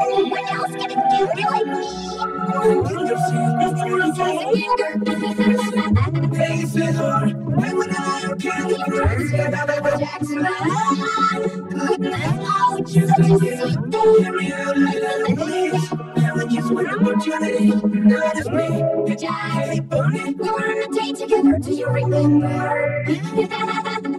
Anyone else getting guilty like me? Face it hard, when when I can't get friends, yeah, now they will Jackson, good now. Just a sweet day. Just one opportunity, not as me. Jack, Bunny, we were on a date together. Do you remember?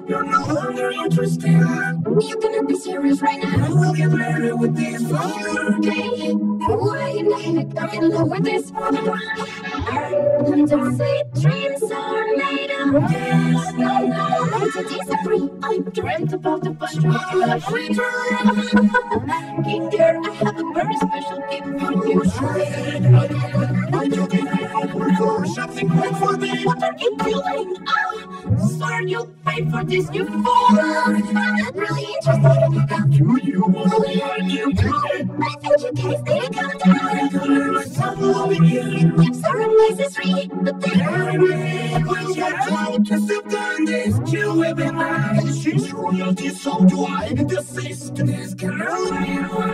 you're no longer interested. you gonna be serious right now. I now? will get married with these phones. Okay. Why in the heck I'm in love with this? Don't say dreams are made of this. No, no, are free. I dreamt about the bus drive. Free King girl, I have a very special gift for you. I took it for something quick for me. What are you doing? Oh, sir, you'll pay for this, you fool. I'm not really interested. How do you want oh, me? You kidding? Oh, I think you guys need to calm down. Myself loving you. Gifts are unnecessary, but they're Kill every man, she's royalty, so do I. The sisters can only one thing. Break it off, shut your bed. This is mine. You hurt each other. What are you doing? Please let me Fifteen skin. have this kid. With an image you left. But I was fighting for your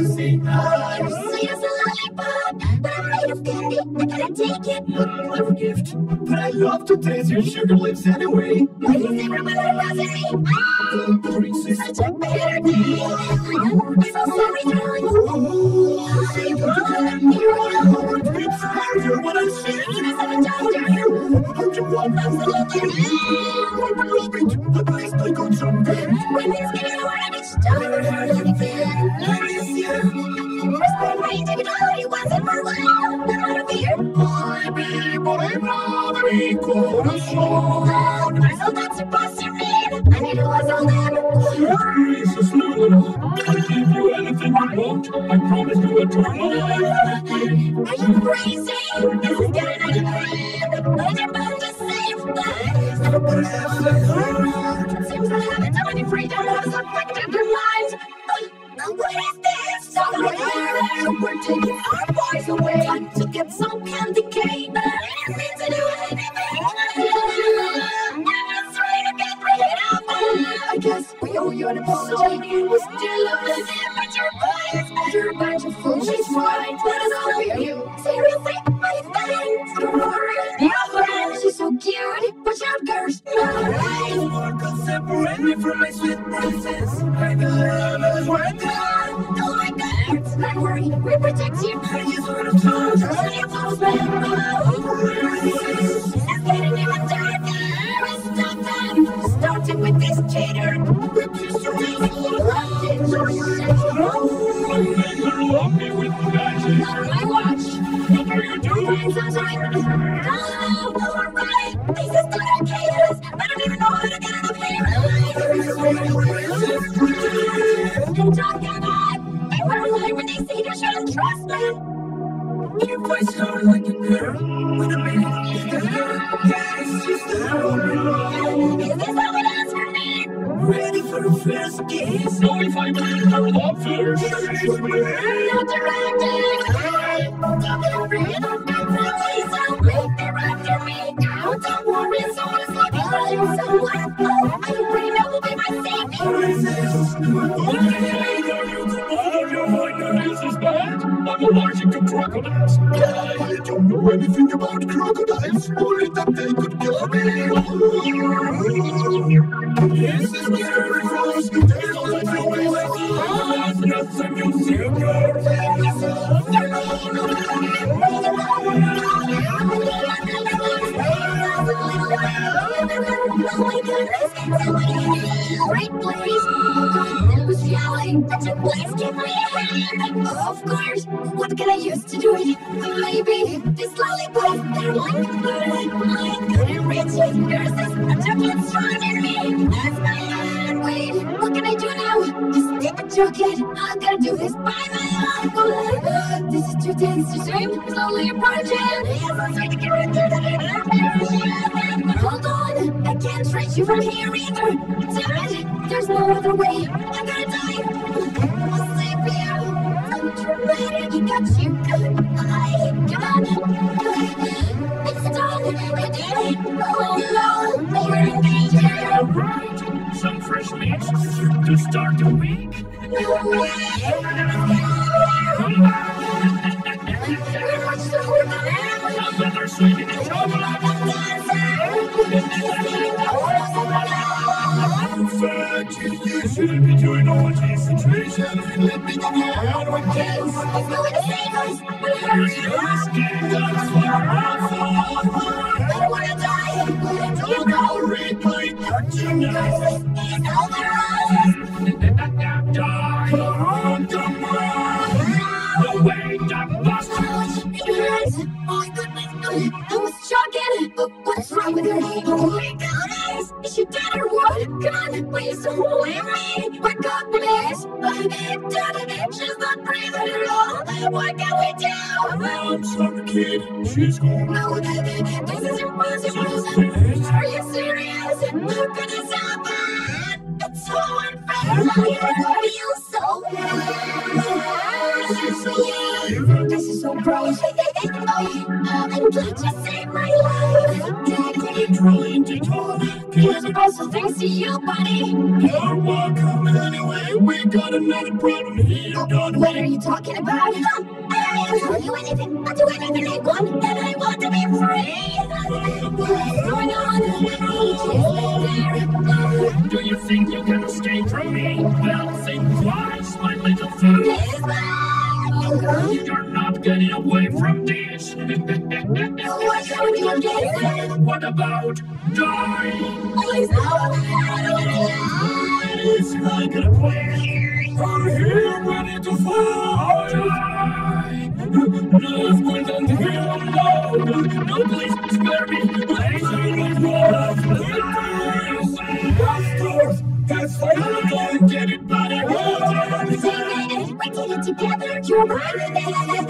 to say hi. Sweet as a lollipop, but I'm made of candy. I gotta take it. Clever gift, but I love to taste your sugar lips anyway. Why is everyone around me? Ah, Princess, such a better day. I'm so sorry, darling. say goodbye. Here we go. It's harder when I say Even as a doctor. Don't you want Absolutely. love it? At least I got some good. Women's getting away each save cute. Watch out, girls. No can separate me from my sweet princess. I love her right now. Oh my god! Don't worry, we protect you. I just wanna her. Turn your clothes back. It's getting even darker. Stop that. Started with this cheater. With this ring, Left it so make her love me with magic. Not on my watch. Make her do it sometime. Oh, alright. Don't know how to get out of here. Allergic. I don't know anything about crocodiles, only that they could kill me. This is scary for us. There's no like no way left. There's nothing you see, girl. Oh my goodness, somebody, right, please. Was this reality that you please give me a hand. Of course, what can I use to do it? Maybe this lollipop, they're like I couldn't reach it. There's this chocolate strong in me. That's my hand. Wait, what can I do now? Just take a chocolate. I gotta do this by my own. This is too tense to swim. Slowly approaching. Yes, I'm trying to get rid of it. Hold on, can't you from here either. Damn it, there's no other way. I gotta die. I'll save you. I'm dramatic. You got you. I come on. It's done. I did it. Oh no, you're in danger. Right. Some fresh meat to start the week. No way. Let me a hand with this. He's going to save us. But Here's your escape. That's what I'm I'm sorry, kid. She's gone. No, this is impossible. Are you serious? How could this happen? It's so unfair. I feel so bad. This is so gross. I'm glad you saved my life. Literally into talk. Here's also thanks to you, buddy. You're welcome anyway. We got another problem here, don't What are you talking about? I will tell you anything. I'll do anything I I want what about dying? It's like a plan. I'm here ready to fly. Love within here alone. No, please spare me. Please, I Of course, that's why I don't get it, but I will. We did it together. You're right.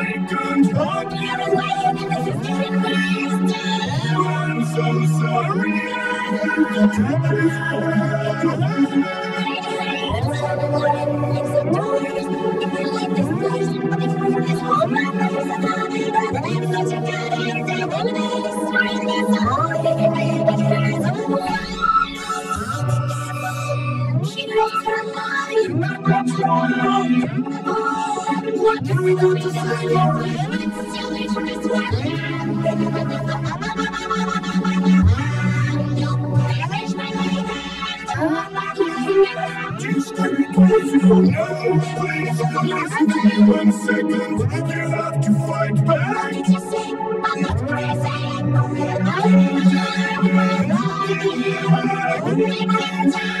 What can we do to save her? One. Just take it easy. No, please, listen to me one second. You to fight back. What you say? I'm not crazy. This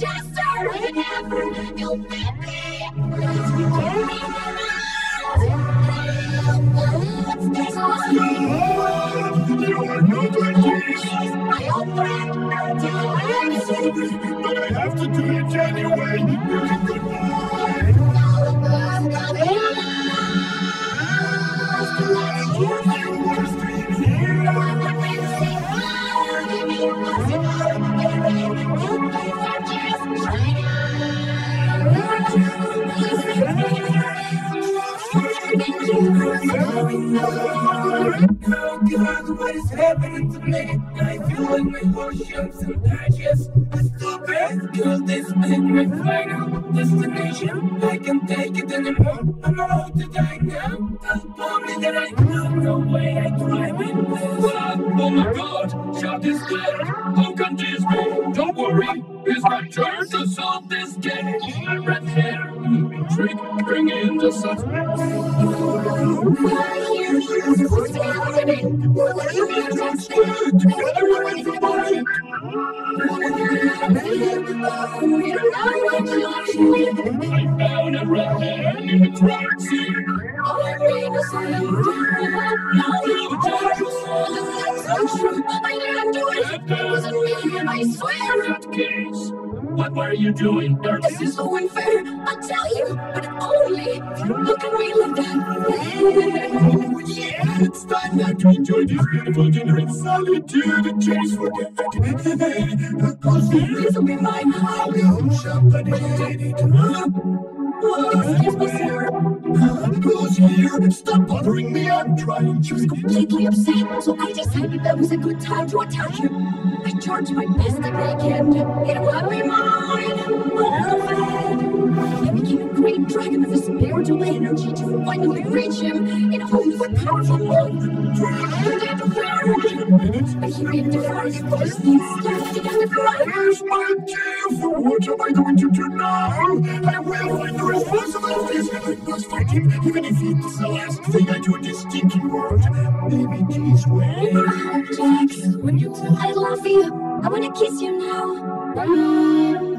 jester. Never. You'll fit me. You God, what is happening to me? I feel like my shapes and patches. It's too bad, girl, this is my final destination. I can't take it anymore. I'm about to die now. Don't tell me that I know no way I climb in this. Oh my god, Chuck is dead. How can this be? Don't worry, it's my turn to solve this game. My red hair, moving trick, bring in the suspect. I found a hair in the scene. What were you doing, this is so unfair. I tell you, but only if you look at me like that. Oh yeah, it's time now to enjoy this beautiful dinner in solitude. Cheers for that. Cause This will be mine. I'll go somebody it. Close here. Stop bothering me. I'm trying She was completely upset, so I decided that was a good time to attack her. I charged my best weekend. It will be mine. I great dragon of a spiritual energy to finally reach him in a home for powerful monk. And I prepared. But he made the first voice left together for Where's my gift? What am I going to do now? I will find the responsibilities. I must fight him, even if it's the last thing I do in this stinking world. Maybe this way. When you I love you. I wanna kiss you now. Fingers,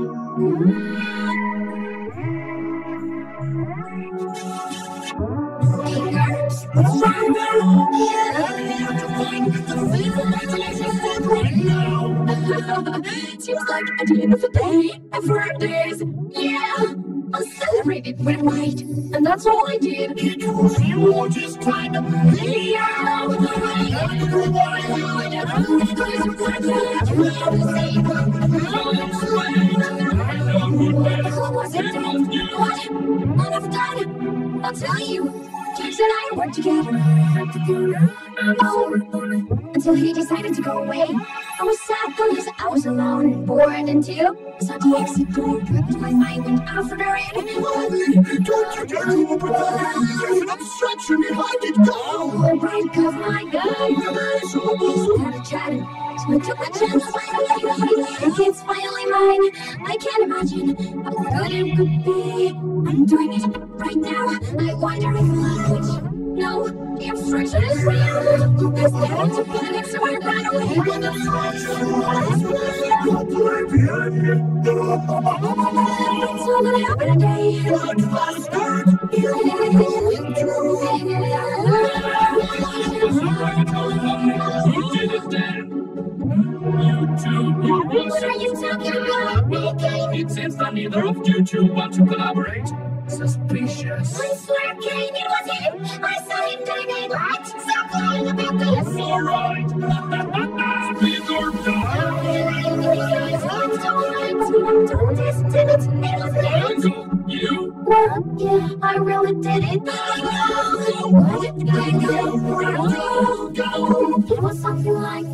Seems like at the end of the day, day is yeah. I'll celebrate it with white, and that's all I did. It was you all this time. What? None of that. I'll tell you. Jackson and I worked together. Until he decided to go away. I was sad because I was alone, and bored, and too. So the exit door, but my mind went after it. Don't you dare to open that. There's an obstruction behind it. Go. Oh, right, cause my guy. Started chatting. So I took my chance. It's finally mine. I can't imagine how good it could be. I'm doing it right now. I wonder if language. No, the obstruction is real. I stand to so I ran away. What talking about? It that neither of you two want to collaborate. Suspicious. I swear, Caine, it was him. I saw him. What? Stop lying about this. All right. It. I? It was something like.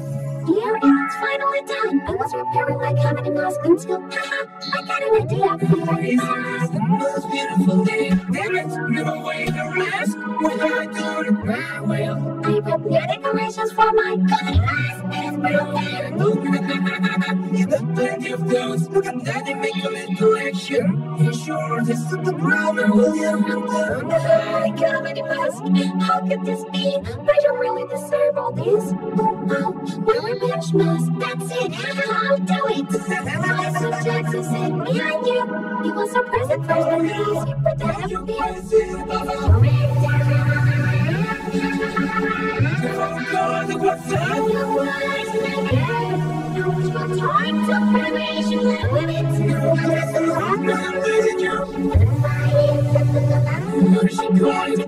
Here it's finally done. I was repairing my comedy mask until I got an idea. It's the most beautiful day. Damn it, no way to rest. What I do to my will. I put decorations for my comedy this is the brother William and the My comedy mask. How could this be? I don't really deserve all this. Oh, my revenge mask. That's it. I'll do it. So Jackson said, me and you. You was a present first, but now you pretend to be Oh going to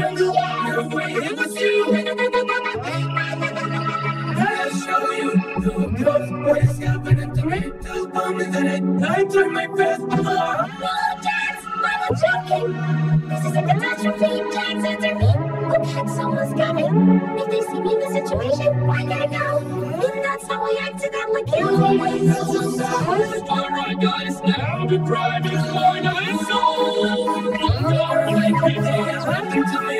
you. I'll show you. To I, I I joking. This is a catastrophe, at someone's coming. If they see me in the situation, why go? And that's how I accidentally killed me. Alright, guys, now the pride is mine. I'm so. Alright, everything is happening to me.